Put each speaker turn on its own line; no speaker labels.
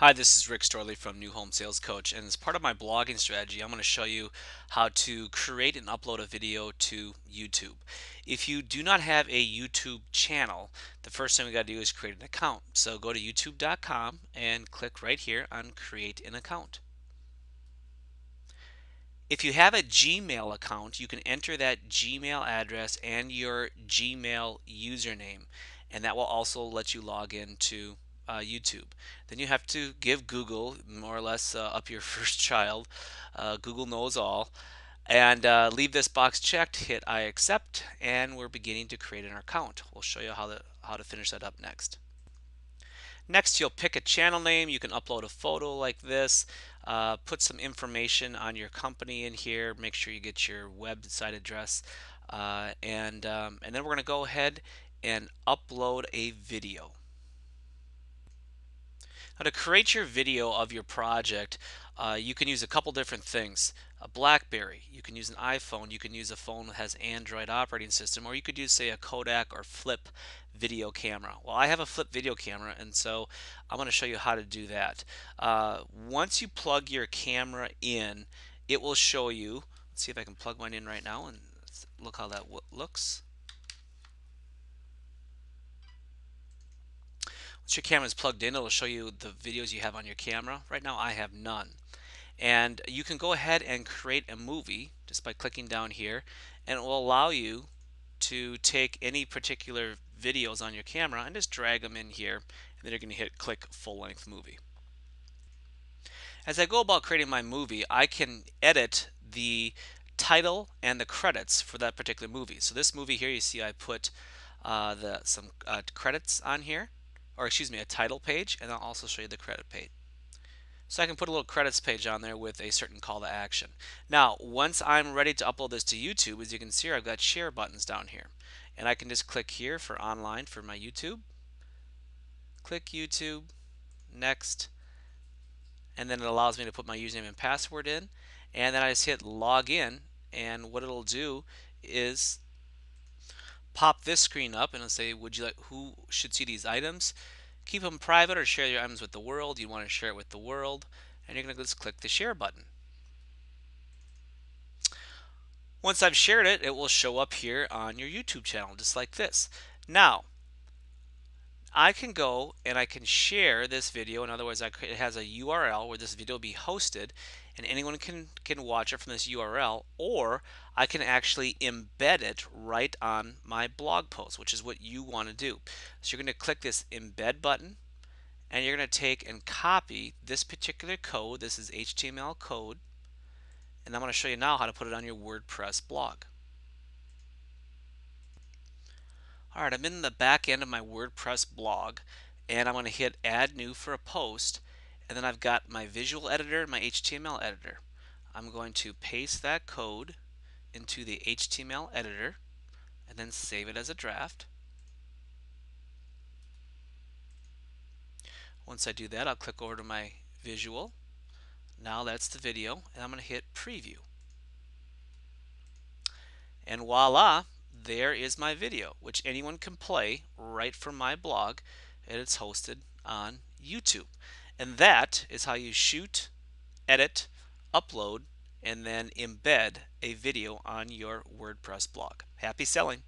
Hi, this is Rick Storlie from New Home Sales Coach, and as part of my blogging strategy, I'm going to show you how to create and upload a video to YouTube. If you do not have a YouTube channel, the first thing we got to do is create an account. So go to youtube.com and click right here on Create an Account. If you have a Gmail account, you can enter that Gmail address and your Gmail username, and that will also let you log in to uh, YouTube. Then you have to give Google more or less uh, up your first child. Uh, Google knows all. And uh, leave this box checked, hit I accept, and we're beginning to create an account. We'll show you how to, how to finish that up next. Next, you'll pick a channel name. You can upload a photo like this. Uh, put some information on your company in here. Make sure you get your website address. Uh, and, um, and then we're going to go ahead and upload a video. Now to create your video of your project, uh, you can use a couple different things. A BlackBerry, you can use an iPhone, you can use a phone that has Android operating system, or you could use say a Kodak or Flip video camera. Well, I have a Flip video camera, and so I'm going to show you how to do that. Uh, once you plug your camera in, it will show you. Let's see if I can plug mine in right now and look how that looks. Once your camera is plugged in, it'll show you the videos you have on your camera. Right now I have none. And you can go ahead and create a movie just by clicking down here and it will allow you to take any particular videos on your camera and just drag them in here and then you're going to hit click full length movie. As I go about creating my movie, I can edit the title and the credits for that particular movie. So this movie here, you see I put uh, the some uh, credits on here or excuse me, a title page, and I'll also show you the credit page. So I can put a little credits page on there with a certain call to action. Now, once I'm ready to upload this to YouTube, as you can see I've got share buttons down here. And I can just click here for online for my YouTube. Click YouTube, next, and then it allows me to put my username and password in. And then I just hit login, and what it'll do is pop this screen up and say, would you like, who should see these items? Keep them private or share your items with the world. You want to share it with the world. And you're going to just click the share button. Once I've shared it, it will show up here on your YouTube channel, just like this. Now, I can go and I can share this video. In other words, it has a URL where this video will be hosted and anyone can, can watch it from this URL or I can actually embed it right on my blog post, which is what you want to do. So you're going to click this embed button and you're going to take and copy this particular code. This is HTML code and I'm going to show you now how to put it on your WordPress blog. Alright, I'm in the back end of my WordPress blog and I'm going to hit add new for a post and then I've got my visual editor and my HTML editor. I'm going to paste that code into the HTML editor and then save it as a draft. Once I do that, I'll click over to my visual. Now that's the video and I'm going to hit preview. And voila, there is my video, which anyone can play right from my blog, and it's hosted on YouTube. And that is how you shoot, edit, upload, and then embed a video on your WordPress blog. Happy selling!